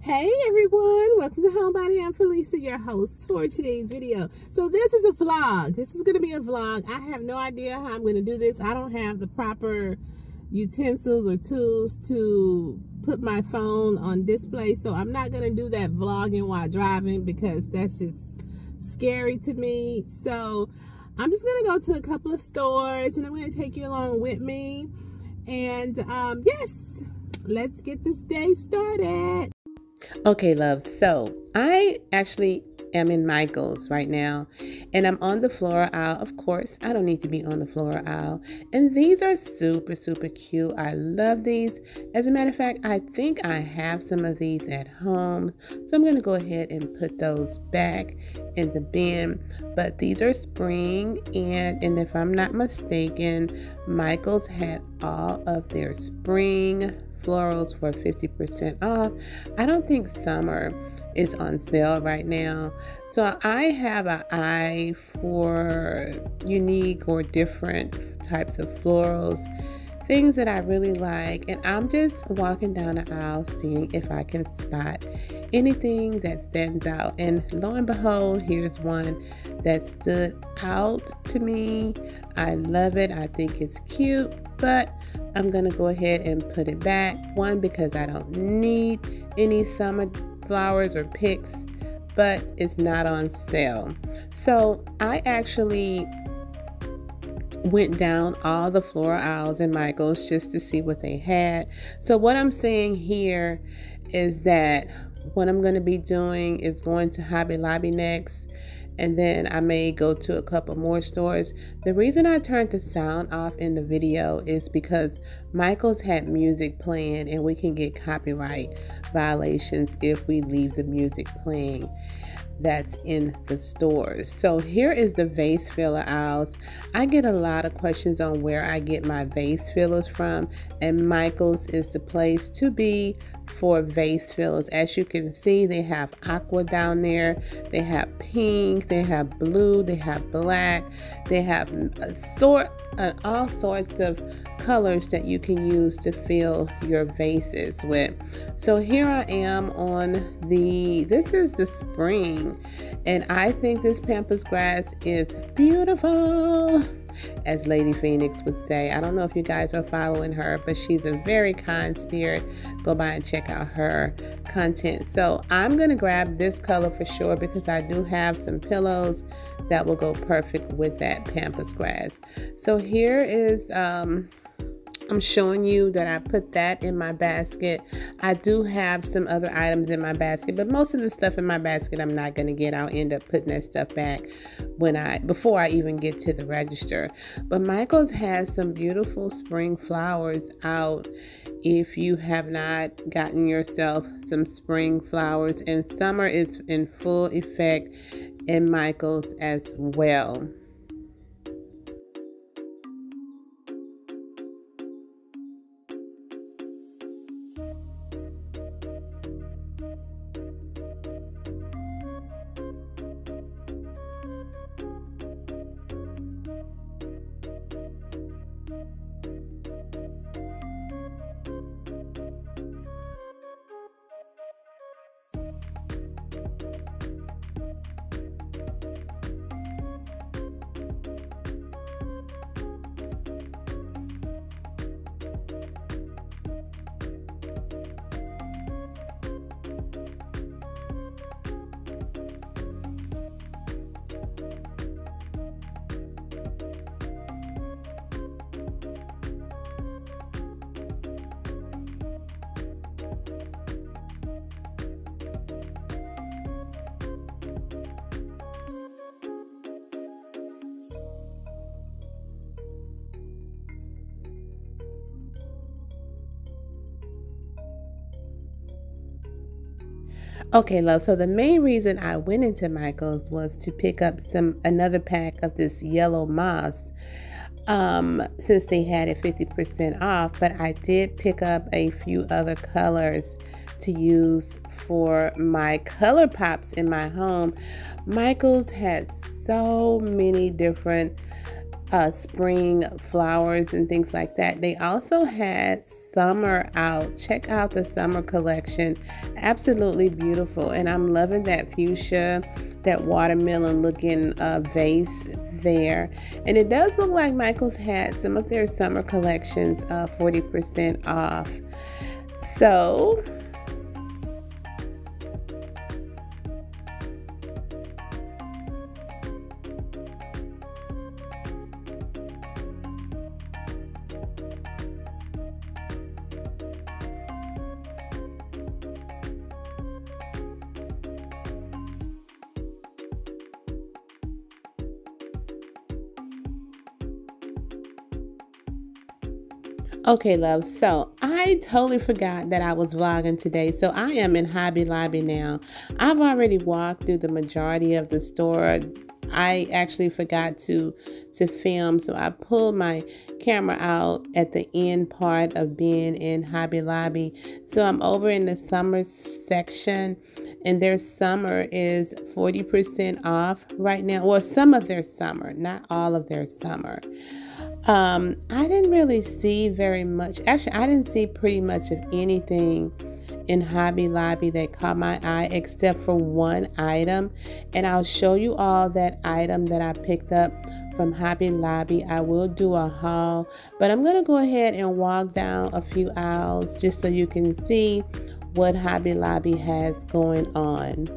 Hey everyone, welcome to Homebody. I'm Forlisa, your host for today's video. So this is a vlog. This is going to be a vlog. I have no idea how I'm going to do this. I don't have the proper utensils or tools to put my phone on display. So I'm not going to do that vlogging while driving because that's just scary to me. So I'm just going to go to a couple of stores and I'm going to take you along with me. And um, yes, let's get this day started. Okay, love. So I actually am in Michael's right now, and I'm on the floral aisle. Of course, I don't need to be on the floral aisle. And these are super, super cute. I love these. As a matter of fact, I think I have some of these at home. So I'm going to go ahead and put those back in the bin. But these are spring, and, and if I'm not mistaken, Michael's had all of their spring florals for 50% off. I don't think summer is on sale right now. So I have an eye for unique or different types of florals, things that I really like. And I'm just walking down the aisle seeing if I can spot anything that stands out. And lo and behold, here's one that stood out to me. I love it. I think it's cute, but I'm going to go ahead and put it back. One, because I don't need any summer flowers or picks, but it's not on sale. So I actually went down all the floral aisles in Michael's just to see what they had. So what I'm saying here is that what I'm going to be doing is going to Hobby Lobby next and then I may go to a couple more stores. The reason I turned the sound off in the video is because Michael's had music playing and we can get copyright violations if we leave the music playing that's in the stores. So here is the vase filler aisles. I get a lot of questions on where I get my vase fillers from and Michael's is the place to be for vase fills. As you can see, they have aqua down there, they have pink, they have blue, they have black, they have a sort uh, all sorts of colors that you can use to fill your vases with. So here I am on the this is the spring and I think this pampas grass is beautiful as Lady Phoenix would say. I don't know if you guys are following her, but she's a very kind spirit. Go by and check out her content. So I'm going to grab this color for sure because I do have some pillows that will go perfect with that pampas grass. So here is um, I'm showing you that I put that in my basket. I do have some other items in my basket, but most of the stuff in my basket I'm not going to get. I'll end up putting that stuff back when I before I even get to the register. But Michael's has some beautiful spring flowers out if you have not gotten yourself some spring flowers and summer is in full effect in Michael's as well. Okay, love. So the main reason I went into Michael's was to pick up some another pack of this yellow moss. Um, since they had it 50% off, but I did pick up a few other colors to use for my color pops in my home. Michael's had so many different uh, spring flowers and things like that. They also had summer out. Check out the summer collection. Absolutely beautiful. And I'm loving that fuchsia, that watermelon looking uh, vase there. And it does look like Michael's had some of their summer collections uh, 40% off. So Okay, love. So I totally forgot that I was vlogging today. So I am in Hobby Lobby now. I've already walked through the majority of the store. I actually forgot to to film, so I pulled my camera out at the end part of being in Hobby Lobby. So I'm over in the summer section, and their summer is 40% off right now. Well, some of their summer, not all of their summer. Um, I didn't really see very much. Actually, I didn't see pretty much of anything in Hobby Lobby that caught my eye except for one item. And I'll show you all that item that I picked up from Hobby Lobby. I will do a haul, but I'm going to go ahead and walk down a few aisles just so you can see what Hobby Lobby has going on.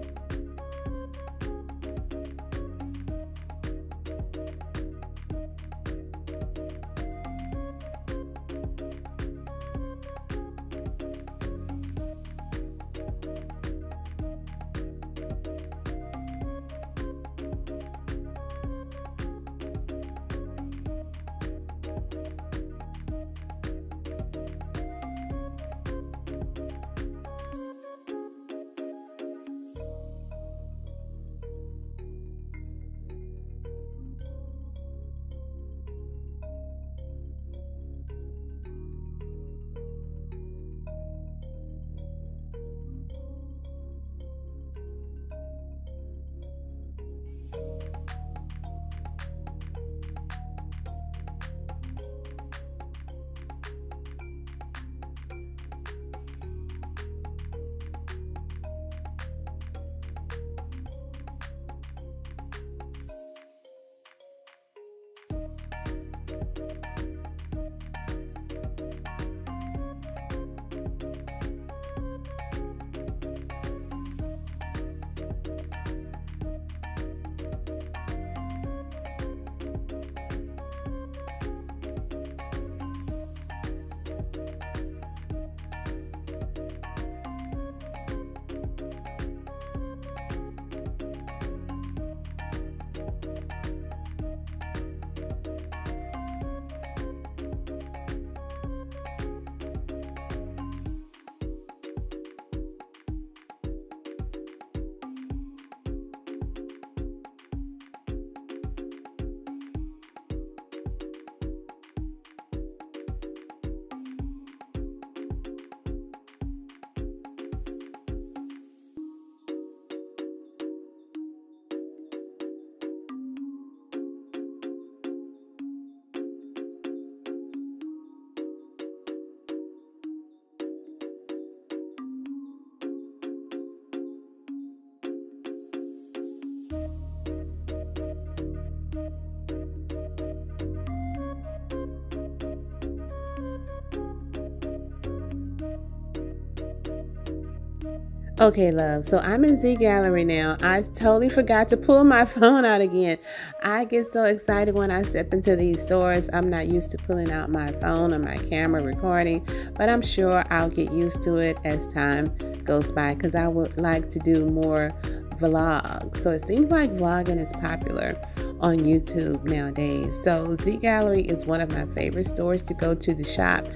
Okay, love. So I'm in Z Gallerie now. I totally forgot to pull my phone out again. I get so excited when I step into these stores. I'm not used to pulling out my phone or my camera recording, but I'm sure I'll get used to it as time goes by because I would like to do more vlogs. So it seems like vlogging is popular on YouTube nowadays. So Z Gallerie is one of my favorite stores to go to the shop.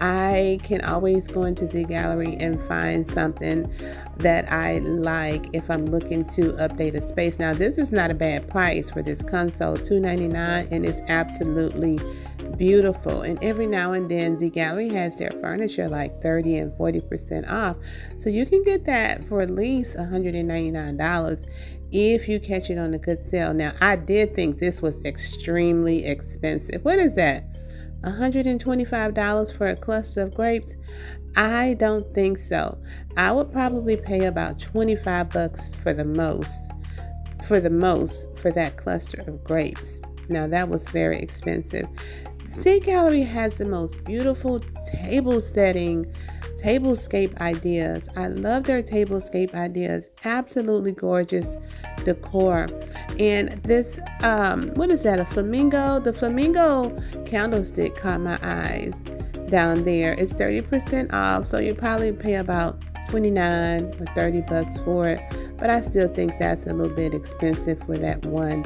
I can always go into Z Gallerie and find something that I like if I'm looking to update a space. Now this is not a bad price for this console, $2.99 and it's absolutely beautiful. And every now and then, Z Gallerie has their furniture like 30 and 40% off. So you can get that for at least $199 if you catch it on a good sale. Now, I did think this was extremely expensive. What is that? $125 for a cluster of grapes? I don't think so. I would probably pay about 25 bucks for the most for the most for that cluster of grapes. Now that was very expensive. Z Gallerie has the most beautiful table setting, tablescape ideas. I love their tablescape ideas. Absolutely gorgeous decor. And this, um, what is that? A flamingo? The flamingo candlestick caught my eyes down there. It's 30% off, so you probably pay about 29 or 30 bucks for it. But I still think that's a little bit expensive for that one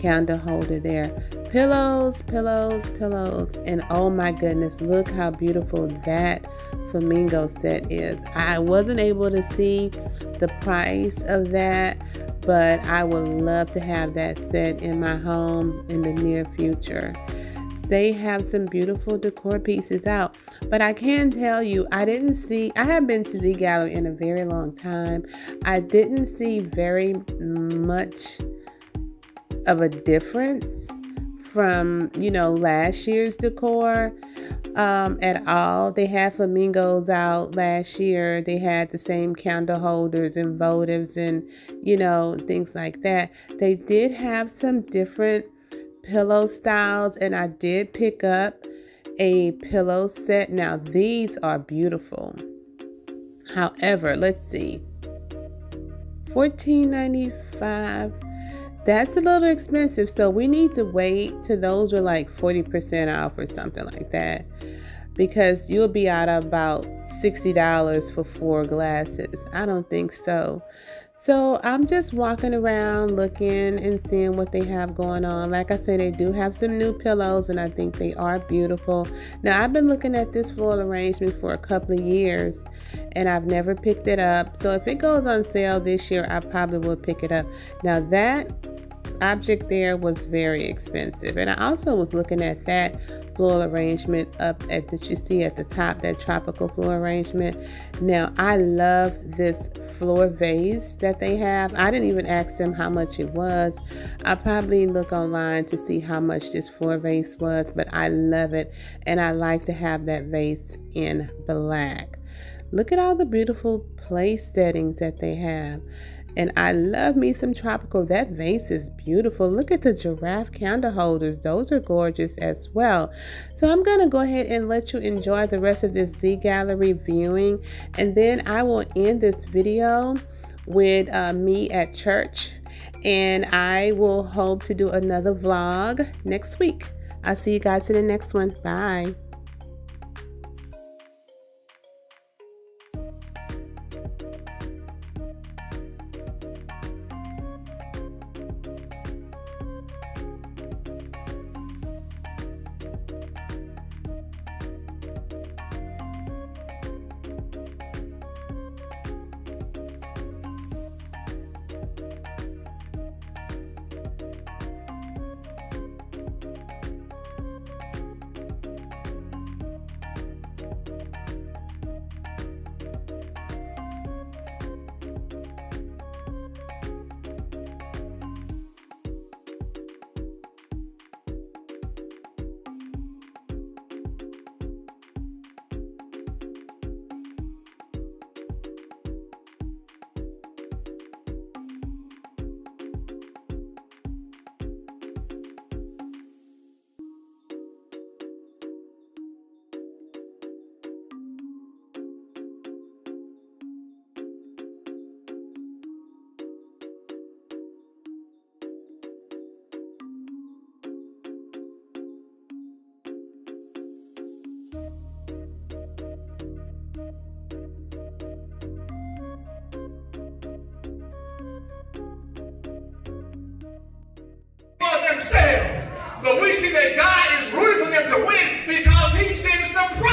candle holder there. Pillows, pillows, pillows. And oh my goodness, look how beautiful that flamingo set is. I wasn't able to see the price of that, but I would love to have that set in my home in the near future. They have some beautiful decor pieces out, but I can tell you, I didn't see, I have been to Z Gallerie in a very long time. I didn't see very much of a difference from, you know, last year's decor um, at all. They had flamingos out last year. They had the same candle holders and votives and, you know, things like that. They did have some different pillow styles, and I did pick up a pillow set. Now, these are beautiful. However, let's see. $14.95 that's a little expensive. So we need to wait till those are like 40% off or something like that. Because you'll be out about $60 for four glasses. I don't think so. So I'm just walking around looking and seeing what they have going on. Like I said, they do have some new pillows and I think they are beautiful. Now I've been looking at this floral arrangement for a couple of years and I've never picked it up. So if it goes on sale this year, I probably will pick it up. Now that object there was very expensive. And I also was looking at that floral arrangement up at that you see at the top, that tropical floral arrangement. Now I love this floor vase that they have. I didn't even ask them how much it was. I probably look online to see how much this floor vase was, but I love it and I like to have that vase in black. Look at all the beautiful place settings that they have. And I love me some tropical. That vase is beautiful. Look at the giraffe candle holders. Those are gorgeous as well. So I'm going to go ahead and let you enjoy the rest of this Z Gallerie viewing. And then I will end this video with uh, me at church. And I will hope to do another vlog next week. I'll see you guys in the next one. Bye. But we see that God is rooting for them to win because he sends the.